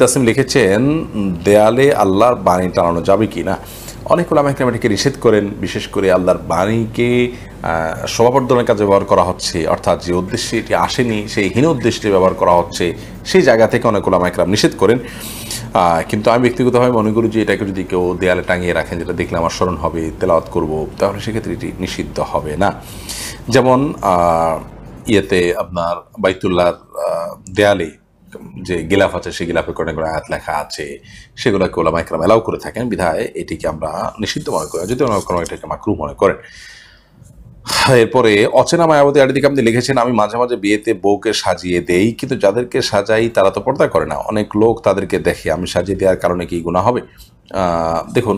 তাসিম লিখেছেন দেয়ালে আল্লাহর বাণী টানানো যাবে কি না? অনেক ওলামা এটাকে নিষেধ করেন বিশেষ করে আল্লাহর বাণীকে আহ, শোভাবর্ধনের কাজে ব্যবহার করা হচ্ছে অর্থাৎ যে উদ্দেশ্যে এটি আসেনি সেই হীন উদ্দেশ্যে ব্যবহার করা হচ্ছে সেই জায়গা থেকে অনেক ওলামা একরাম নিষেধ করেন। কিন্তু আমি ব্যক্তিগতভাবে মনে করি যে এটাকে যদি কেউ দেয়ালে টাঙিয়ে রাখেন যেটা দেখলে আমার স্মরণ হবে তেলাওয়াত করব তাহলে সেক্ষেত্রে এটি নিষিদ্ধ হবে না। যেমন ইয়েতে আপনার বাইতুল্লাহর দেয়ালে যে গিলাফ আছে, সেই গিলাফের কোনো কোনো আয়াত লেখা আছে, সেগুলোকে ওলামা একরাম এলাও করে থাকেন। বিধায় এটিকে আমরা নিষিদ্ধ মনে করি। যদি ওনারা কোনো এটাকে মাকরু মনে করেন। এরপরে, অচেনা মায়াবতী আড়িদিকে আপনি লিখেছেন, আমি মাঝে মাঝে বিয়েতে বউকে সাজিয়ে দেই, কিন্তু যাদেরকে সাজাই তারা তো পর্দা করে না। অনেক লোক তাদেরকে দেখে, আমি সাজিয়ে দেওয়ার কারণে কি গুণা হবে? দেখুন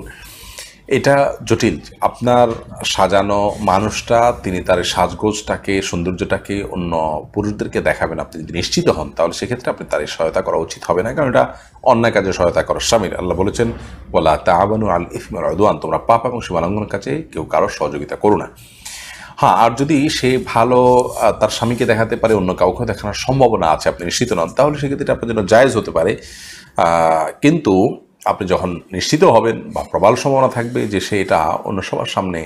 এটা জটিল। আপনার সাজানো মানুষটা, তিনি তার সাজগোজটাকে, সৌন্দর্যটাকে অন্য পুরুষদেরকে দেখাবেন। আপনি যদি নিশ্চিত হন, তাহলে সেক্ষেত্রে আপনি তার সহায়তা করা উচিত হবে না। কারণ এটা অন্যায় কাজে সহায়তা করার স্বামীর। আল্লাহ বলেছেন বলা তাবানু আল ইফমার অদওয়ান তোমরা পাপ এবং সীমালঙ্ঘনের কাছে কেউ কারোর সহযোগিতা করো না। হ্যাঁ আর যদি সে ভালো তার স্বামীকে দেখাতে পারে, অন্য কাউকে দেখানোর সম্ভাবনা আছে, আপনি নিশ্চিত নন, তাহলে সেক্ষেত্রে আপনার জন্য জায়েজ হতে পারে। কিন্তু আপনি যখন নিশ্চিত হবেন বা প্রবল সম্ভাবনা থাকবে যে সে এটা অন্য সবার সামনে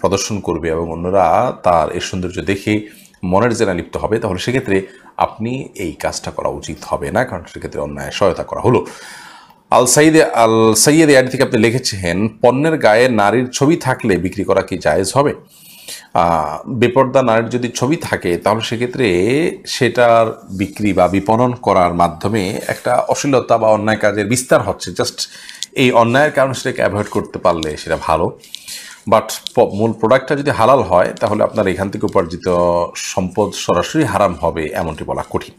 প্রদর্শন করবে এবং অন্যরা তার এই সৌন্দর্য দেখে মনের জেনা লিপ্ত হবে, তাহলে সেক্ষেত্রে আপনি এই কাজটা করা উচিত হবে না, কারণ সেক্ষেত্রে অন্যায় সহায়তা করা হলো। আল সাইদে, আল সৈয়দ আইডি থেকে আপনি লিখেছেন, পণ্যের গায়ে নারীর ছবি থাকলে বিক্রি করা কি জায়েজ হবে? বেপর্দা নারীর যদি ছবি থাকে, তাহলে সেক্ষেত্রে সেটার বিক্রি বা বিপণন করার মাধ্যমে একটা অশ্লীলতা বা অন্যায় কাজের বিস্তার হচ্ছে। জাস্ট এই অন্যায়ের কারণে সেটাকে অ্যাভয়েড করতে পারলে সেটা ভালো। বাট মূল প্রোডাক্টটা যদি হালাল হয়, তাহলে আপনার এখান থেকে উপার্জিত সম্পদ সরাসরি হারাম হবে, এমনটি বলা কঠিন।